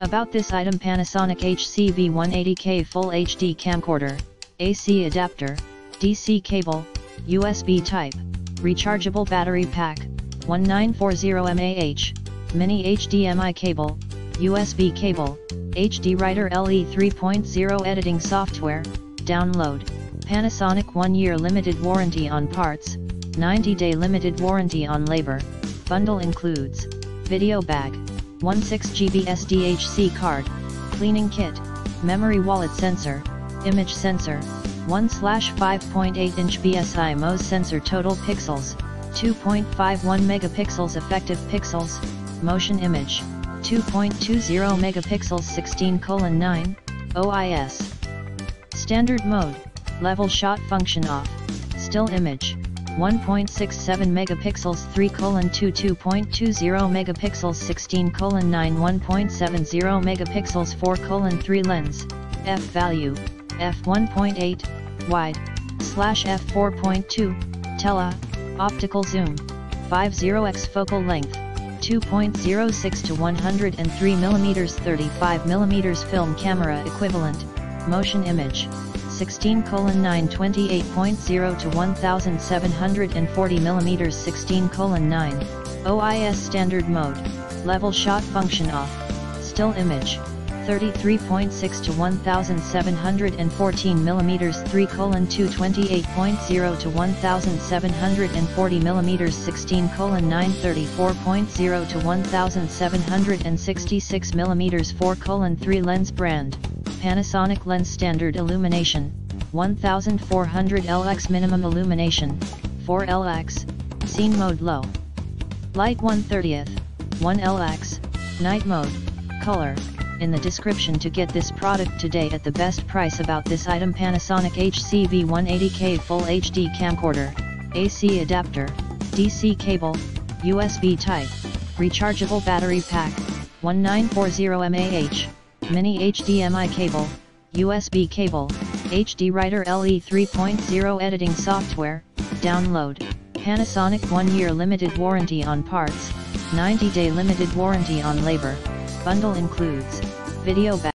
About this item Panasonic HCV180K Full HD Camcorder, AC adapter, DC cable, USB type, rechargeable battery pack, 1940 mAh, mini HDMI cable, USB cable, HD Writer LE 3.0 editing software, download, Panasonic 1 year limited warranty on parts, 90 day limited warranty on labor, bundle includes, video bag, 16GB SDHC card, cleaning kit, memory wallet sensor, image sensor, 1 5.8 inch BSI MOS sensor total pixels, 2.51 megapixels effective pixels, motion image, 2.20 megapixels 16 9, OIS. Standard mode, level shot function off, still image, 1.67 megapixels 3 colon 2 2.20 megapixels 16 colon 9 1.70 megapixels 4 colon 3 lens, f value, f 1.8, wide, slash f 4.2, tele, optical zoom, 50x focal length, 2.06 to 103 mm 35 mm film camera equivalent, motion image, 16 colon 9 28.0 to 1740 mm 16 colon 9 OIS standard mode, level shot function off, still image, 33.6 to 1714 mm 3 colon 2 28.0 to 1740 mm 16 colon 9 34.0 to 1766 mm 4 colon 3 lens brand Panasonic lens standard illumination, 1400 lx minimum illumination, 4 lx, scene mode low. Light 1 30th, 1 lx, night mode, color, in the description to get this product today at the best price about this item Panasonic HCV180K Full HD camcorder, AC adapter, DC cable, USB type, rechargeable battery pack, 1940 mAh, mini HDMI cable, USB cable, HD Writer LE 3.0 editing software, download, Panasonic 1 year limited warranty on parts, 90 day limited warranty on labor, bundle includes, video